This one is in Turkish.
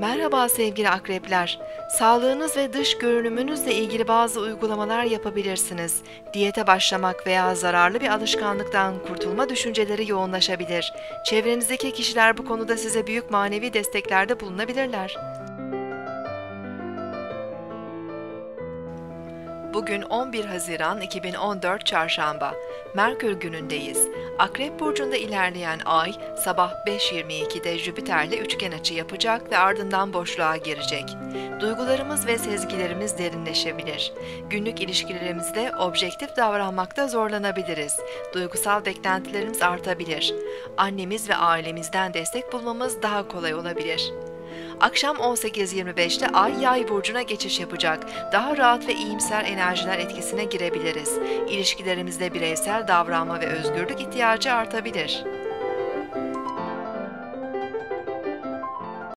Merhaba sevgili akrepler. Sağlığınız ve dış görünümünüzle ilgili bazı uygulamalar yapabilirsiniz. Diyete başlamak veya zararlı bir alışkanlıktan kurtulma düşünceleri yoğunlaşabilir. Çevrenizdeki kişiler bu konuda size büyük manevi desteklerde bulunabilirler. Bugün 11 Haziran 2014 Çarşamba. Merkür günündeyiz. Akrep burcunda ilerleyen ay sabah 5.22'de Jüpiter'le üçgen açı yapacak ve ardından boşluğa girecek. Duygularımız ve sezgilerimiz derinleşebilir. Günlük ilişkilerimizde objektif davranmakta zorlanabiliriz. Duygusal beklentilerimiz artabilir. Annemiz ve ailemizden destek bulmamız daha kolay olabilir. Akşam 18.25'te Ay Yay burcuna geçiş yapacak. Daha rahat ve iyimser enerjiler etkisine girebiliriz. İlişkilerimizde bireysel davranma ve özgürlük ihtiyacı artabilir.